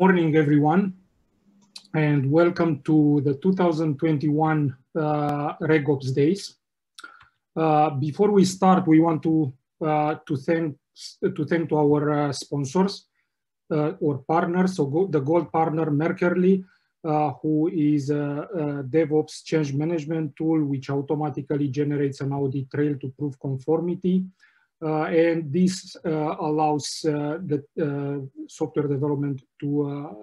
Morning, everyone, and welcome to the 2021 uh, RegOps Days. Uh, before we start, we want to uh, to thank to thank to our uh, sponsors uh, or partners. So go, the gold partner Merkely, uh, who is a, a, DevOps change management tool which automatically generates an audit trail to prove conformity. Uh, and this uh, allows uh, the software development to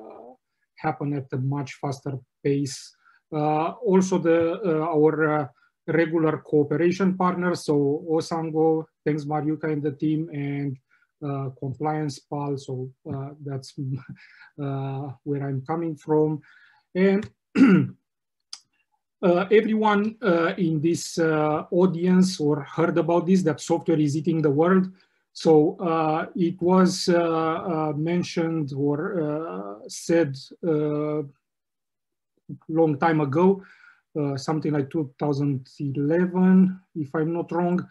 happen at a much faster pace. also, the our regular cooperation partners, so Osaango, thanks Mariuka and the team, and uh, compliance pal so uh, that's uh, where i'm coming from and uh, everyone uh, in this uh, audience or heard about this, that software is eating the world. So uh, it was uh, uh, mentioned or said long time ago, something like 2011, if I'm not wrong.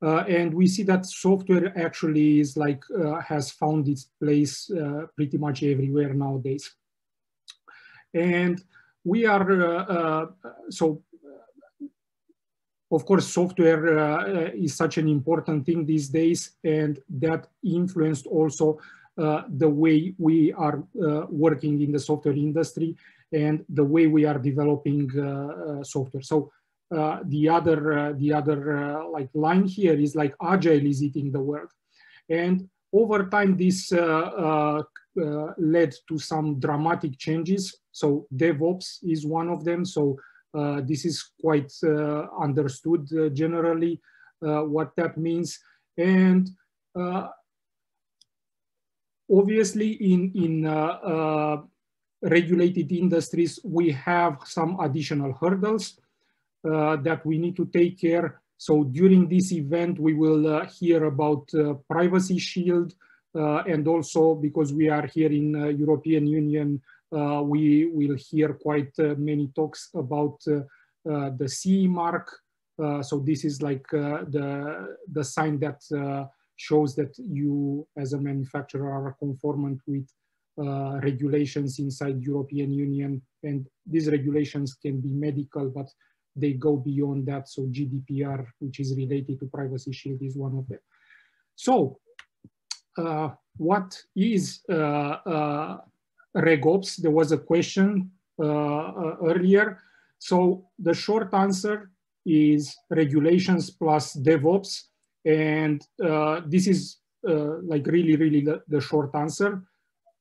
and we see that software actually is like, has found its place pretty much everywhere nowadays. And we are, uh, uh, so of course, software uh, is such an important thing these days, and that influenced also uh, the way we are uh, working in the software industry and the way we are developing uh, software. So the other, the other like line here is like agile is eating the world, and over time this uh, led to some dramatic changes. So DevOps is one of them. So uh, this is quite uh, understood generally what that means. And obviously in, in regulated industries, we have some additional hurdles uh, that we need to take care. So during this event, we will uh, hear about uh, privacy shield, uh, and also because we are here in uh, European Union, uh, we will hear quite many talks about the CE mark. so this is like the, the sign that shows that you as a manufacturer are conformant with uh, regulations inside European Union. And these regulations can be medical, but they go beyond that. So GDPR, which is related to privacy shield is one of them. So uh, what is uh, uh, RegOps? There was a question earlier. So the short answer is regulations plus DevOps. And this is like really, really the, the short answer.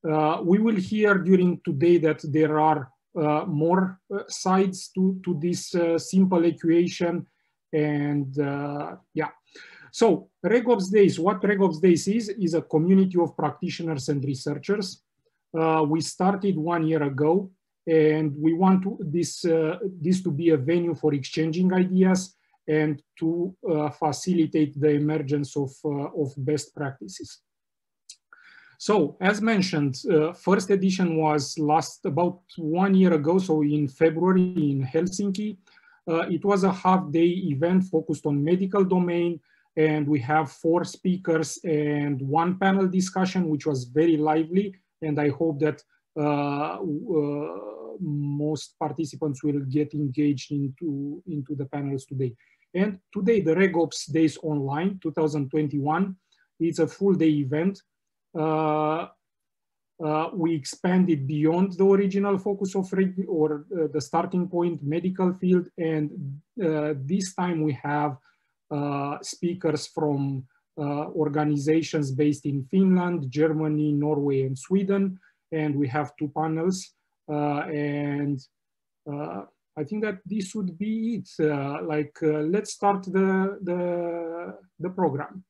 we will hear during today that there are uh, more uh, sides to, to this uh, simple equation. And yeah, so RegOps Days, what RegOps Days is, is a community of practitioners and researchers. Uh, we started one year ago and we want to, this, uh, this to be a venue for exchanging ideas and to uh, facilitate the emergence of, uh, of best practices. So as mentioned, uh, first edition was last about one year ago, so in February in Helsinki. Uh, it was a half day event focused on medical domain, and we have four speakers and one panel discussion, which was very lively. And I hope that uh, uh, most participants will get engaged into, into the panels today. And today, the RegOps Days Online 2021, it's a full day event. Uh, uh, we expanded beyond the original focus of or uh, the starting point medical field. And uh, this time we have speakers from uh, organizations based in Finland, Germany, Norway, and Sweden. And we have two panels. Uh, and I think that this would be it. like, let's start the, the, the program.